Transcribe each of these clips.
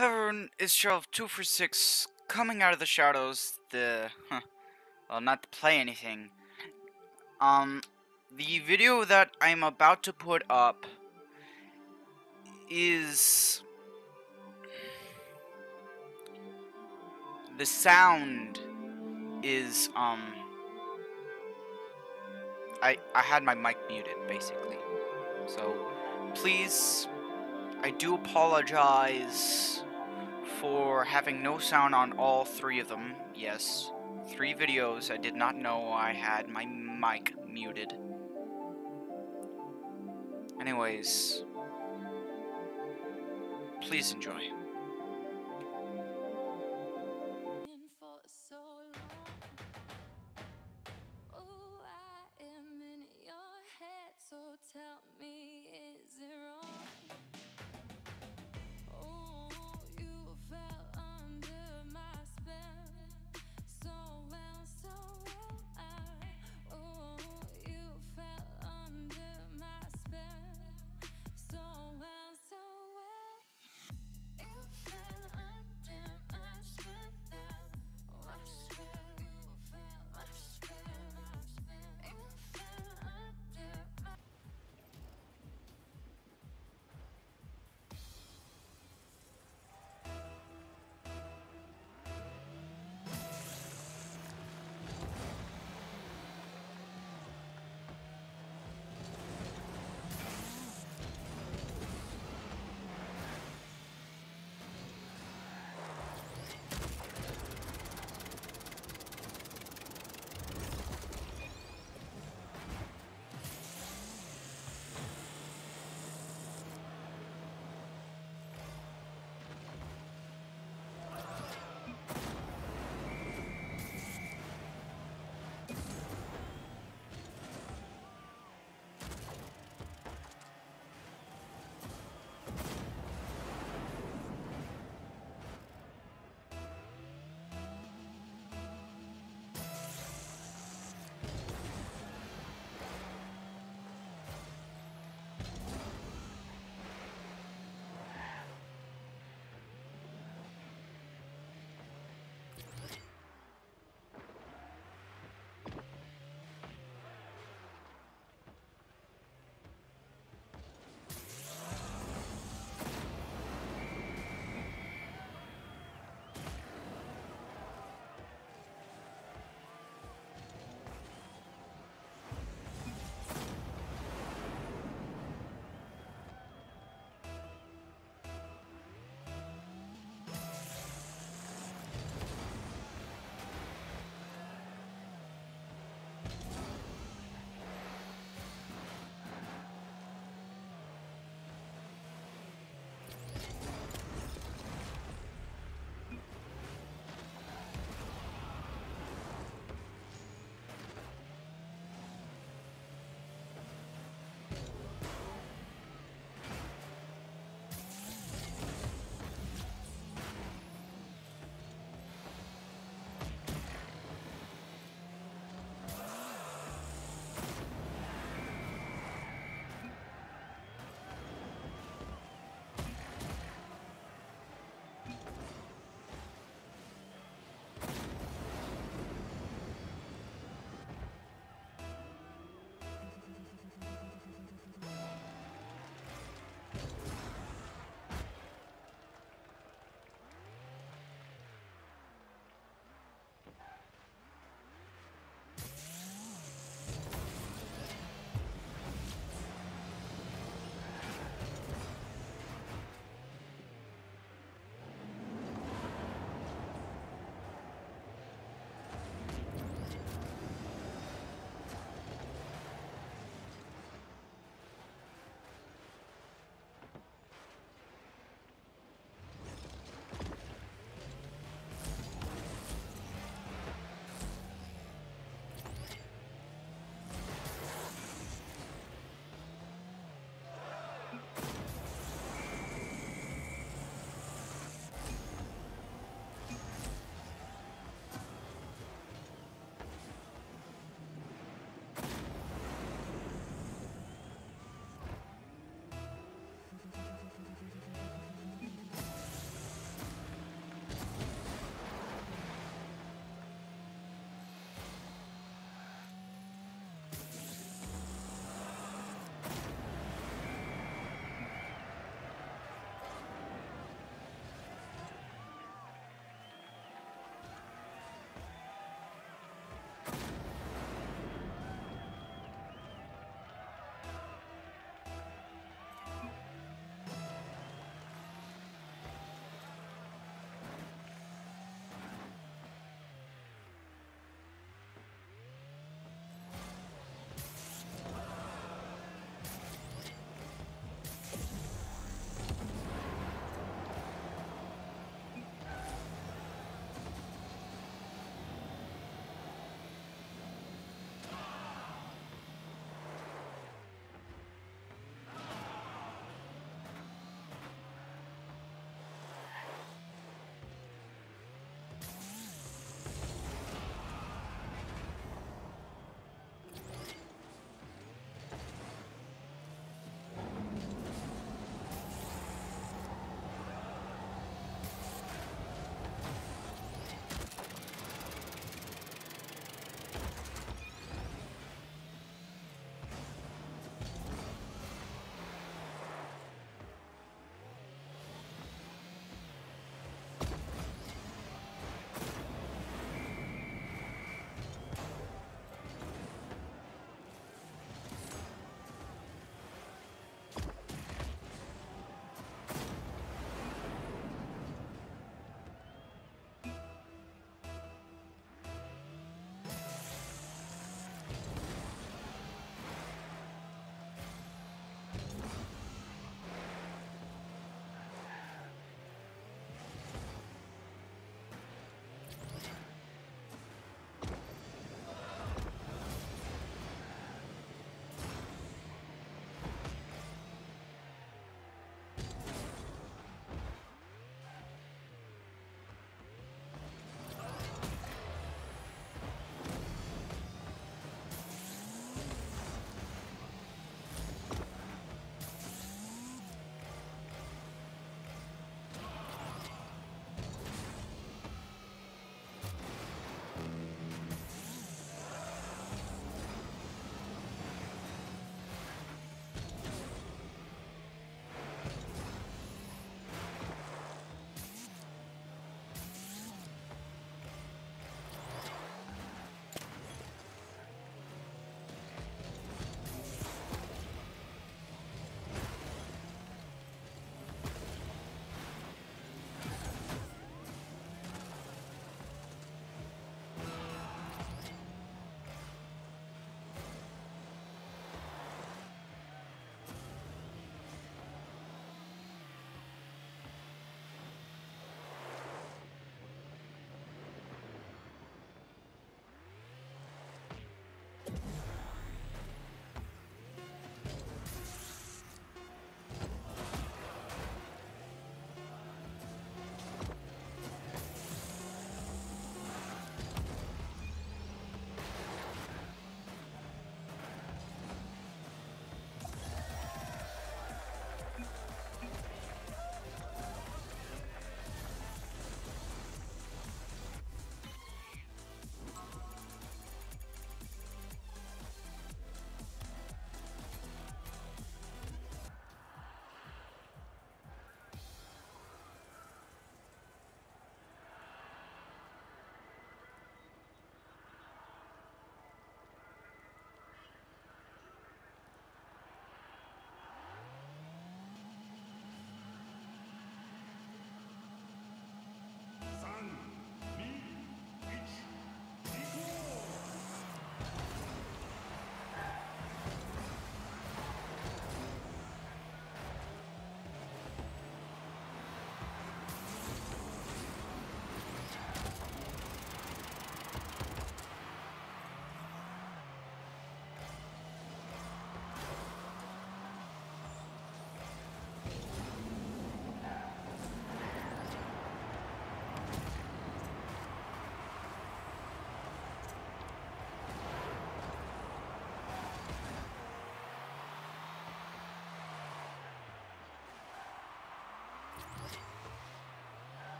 Everyone, it's Shelf 2 for 6 coming out of the shadows. The. Huh, well, not to play anything. Um, the video that I'm about to put up is. The sound is, um. I, I had my mic muted, basically. So, please, I do apologize for having no sound on all three of them. Yes, three videos I did not know I had my mic muted. Anyways, please enjoy.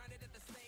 grinded at the same